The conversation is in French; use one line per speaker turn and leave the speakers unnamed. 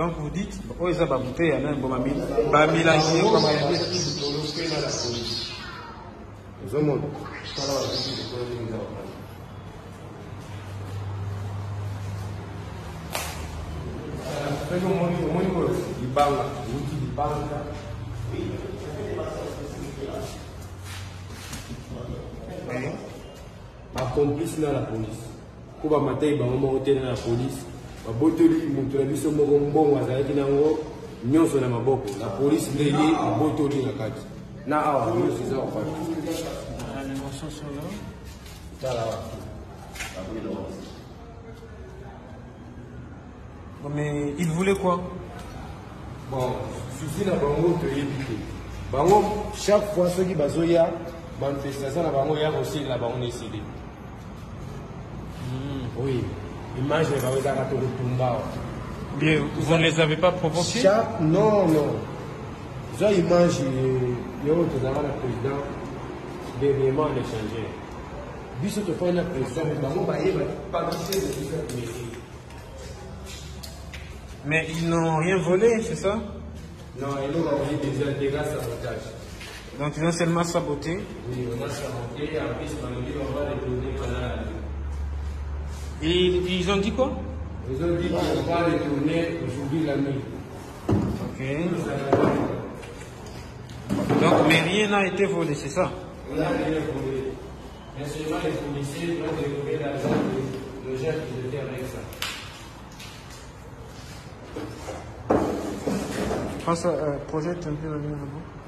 donc vous dites oh, oyo
eza bambuteille yana ebomami bamilangi ekoma ya ozomona omoni oyo libanga euti libanga. Bacomplice na la polise po bamatai bango moko te na la polise babotoli moto na biso moko mbongo azalaki nango nyonso na maboko. La polise nde ye abotoli na kati. Na awa nyonso eza kofanda
Ah, les morceaux sont là.
tala awa.
Bon, mais il voulait quoi?
Bon susi na bango toyebi te. Bango chaque fois soki bazoya manifestation na bango ya kosalela bango na esili. Oui image na bango ezaka to kotumba awa
Bien, vous ne les avez pas provoqués?
Chaque non non zwa image yo tozalaka na président dernièrement en échanger biso tofai na président bango bayeba cette mairie
Mais ils n'ont rien volé, c'est ça?
Non eloko bakoyi déjà dégâts sabotage.
Donc ils ont seulement saboté.
oui on a saboté en plus balobi on va retourner
Et ils ont dit quoi
Ils ont dit qu'on va retourner aujourd'hui la nuit.
Ok. Donc, mais rien n'a été volé, c'est ça
On a rien volé. Mais seulement les policiers doivent retrouver l'argent de le gens qui étaient avec ça.
Je pense, euh, projette un peu la ligne là-bas.